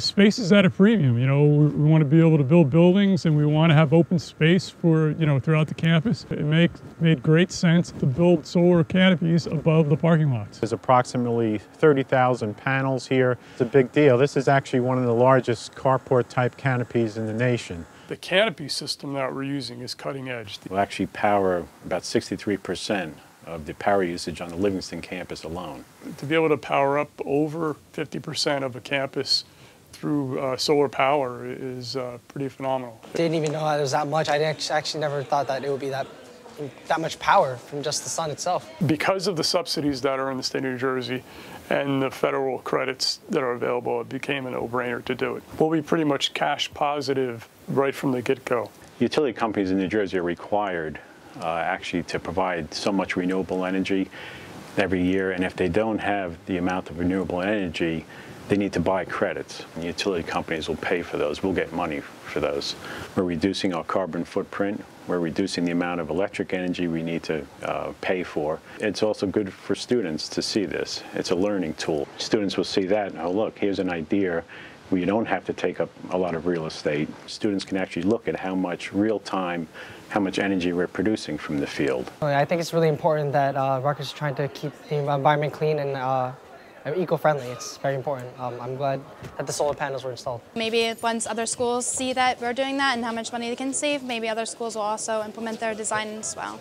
Space is at a premium. You know, we, we want to be able to build buildings and we want to have open space for, you know, throughout the campus. It make, made great sense to build solar canopies above the parking lots. There's approximately 30,000 panels here. It's a big deal. This is actually one of the largest carport type canopies in the nation. The canopy system that we're using is cutting edge. We'll actually power about 63% of the power usage on the Livingston campus alone. To be able to power up over 50% of a campus through uh, solar power is uh, pretty phenomenal. Didn't even know it was that much. I actually never thought that it would be that that much power from just the sun itself. Because of the subsidies that are in the state of New Jersey and the federal credits that are available, it became a no-brainer to do it. We'll be pretty much cash positive right from the get-go. Utility companies in New Jersey are required uh, actually to provide so much renewable energy every year, and if they don't have the amount of renewable energy, they need to buy credits. And utility companies will pay for those. We'll get money for those. We're reducing our carbon footprint. We're reducing the amount of electric energy we need to uh, pay for. It's also good for students to see this. It's a learning tool. Students will see that, oh look, here's an idea where you don't have to take up a lot of real estate. Students can actually look at how much real time, how much energy we're producing from the field. I think it's really important that uh, Rutgers is trying to keep the environment clean and uh, eco-friendly. It's very important. Um, I'm glad that the solar panels were installed. Maybe once other schools see that we're doing that and how much money they can save, maybe other schools will also implement their design as well.